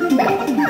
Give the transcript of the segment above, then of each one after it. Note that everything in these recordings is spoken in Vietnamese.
Hãy subscribe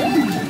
Yeah.